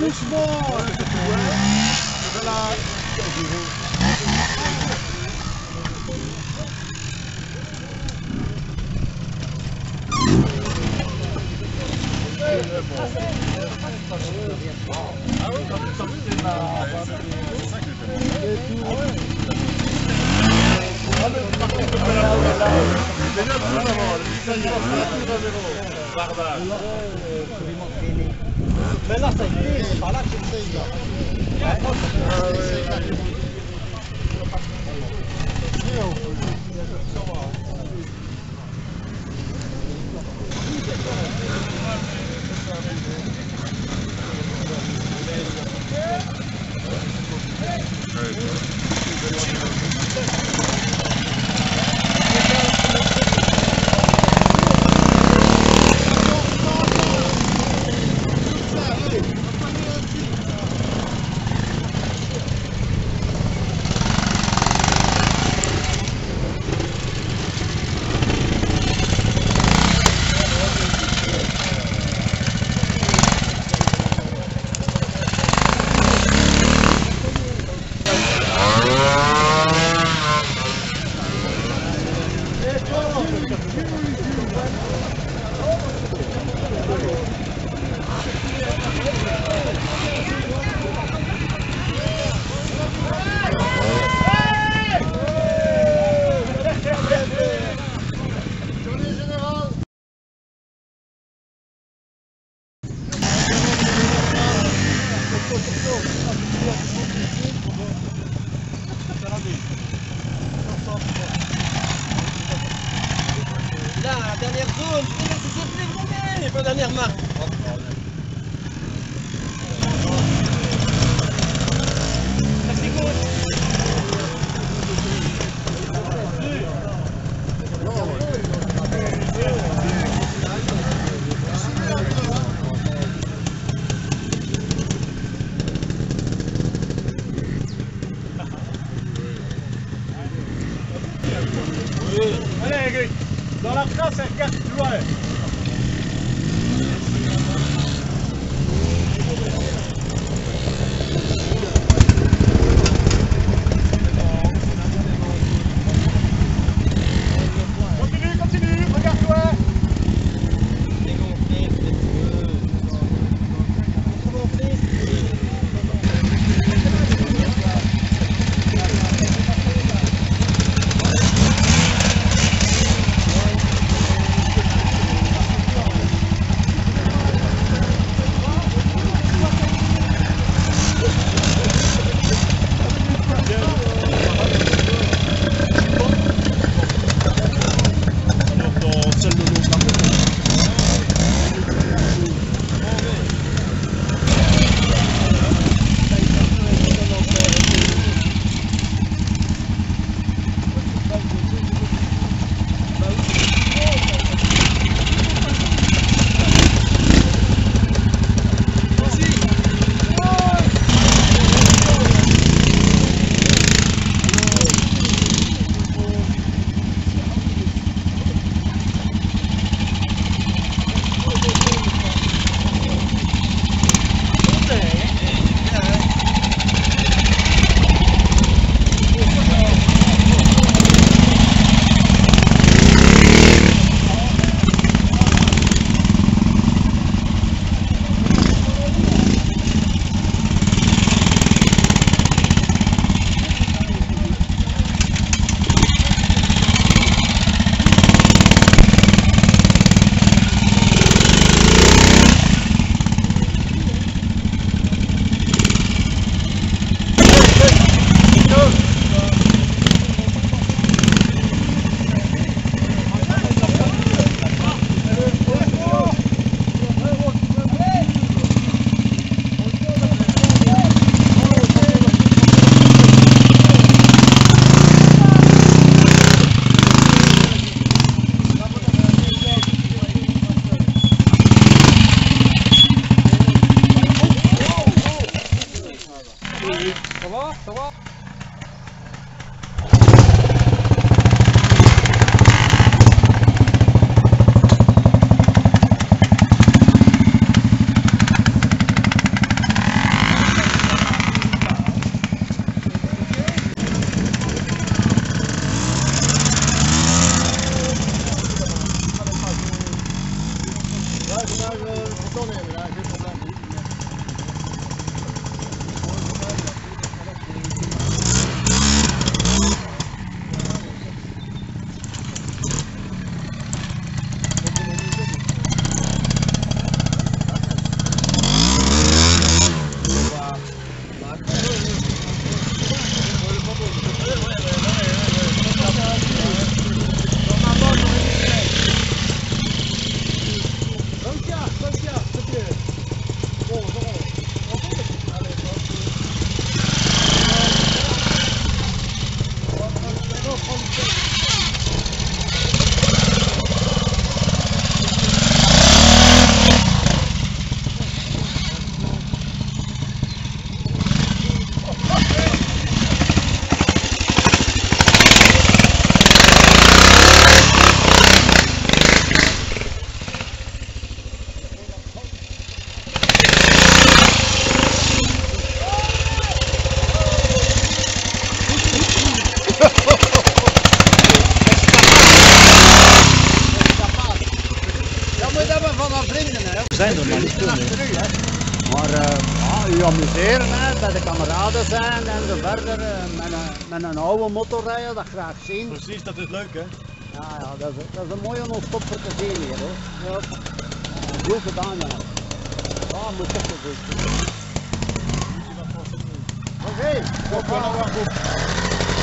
Doucement Mais là, ça a été, c'est par là que j'essaye, là. Là, la dernière zone, c'est pas la dernière marque. Allez, Dans la place, un 4 plus Ça va Ça va ja, u amuseren, hè, bij de kameraden zijn en zo verder. eh, Met een, met een oude motor rijden, dat graag zien. Precies, dat is leuk hè. Ja, ja dat, is, dat is een mooie non-stop voor te zien hier hoor. Ja. Goed gedaan, ja. Ja, moet toch wel goed. Oké, wel nog wel goed.